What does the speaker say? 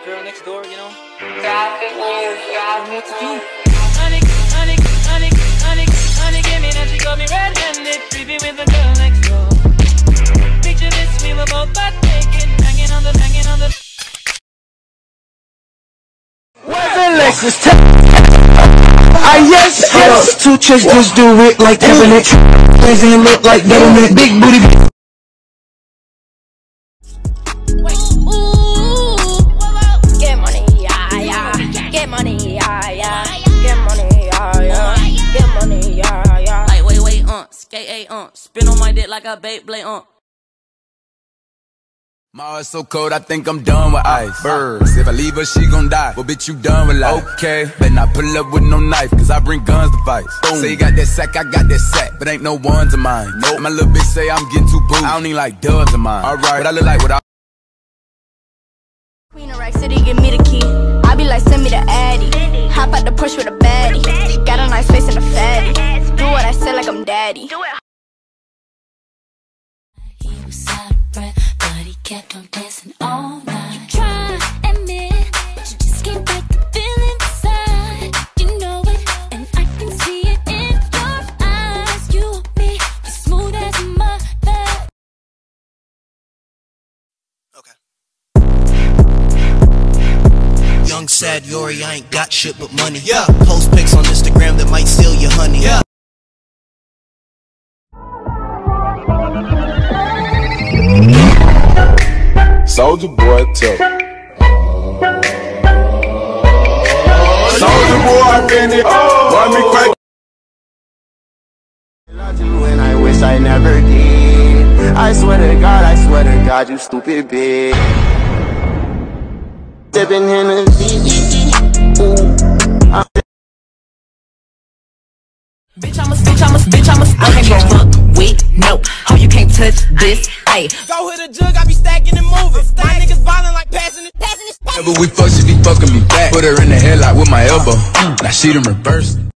the girl next door, you know? Traffic news, traffic What to do? Honey, honey, honey, honey, honey, give me that she got me red-handed, creepy with the girl next door. Picture this, we were both butt naked, hanging on the, hanging on the. Lexus I yes, yes. Two chicks just do it like Evelyn. Crazy and look like government. Big booty. Spin on my dick like a Beyblade, uh. My heart's so cold, I think I'm done with ice. Birds, if I leave her, she gon' die. Well, bitch, you done with life. Okay, better not pull up with no knife, cause I bring guns to fight. Say you got that sack, I got that sack, but ain't no ones of mine. Nope. My little bitch say I'm getting too booed. I don't need like dubs of mine. Alright, but I look like what I. Queen of Rack City, give me the key. I be like, send me the Addy. Hop out the push with a baddie. Got a nice face and a fatty. Do what I say like I'm daddy. He kept on dancing all night. You try admit, but you just can't break the feeling inside. You know it, and I can see it in your eyes. You and me, you smooth as a mother. Young sad Yori, I ain't got shit but money. Yeah. Post pics on Instagram that might steal your honey. Yeah. Soldier boy tough. Soldier boy, I been it. Boy, me crack. And I wish I never did. I swear to God, I swear to God, you stupid bitch. Sipping Hennessy. Ooh. I'm Bitch, I'm a, bitch, I'm a, bitch, I'm a, I can't get fuck with, no. Oh, you can't touch this, Hey, Go hit a jug, I be stacking and moving. My niggas ballin' like passing it, passing it. But we fuck, she be fucking me back. Put her in the headlock with my elbow. Mm. Now she done reversed.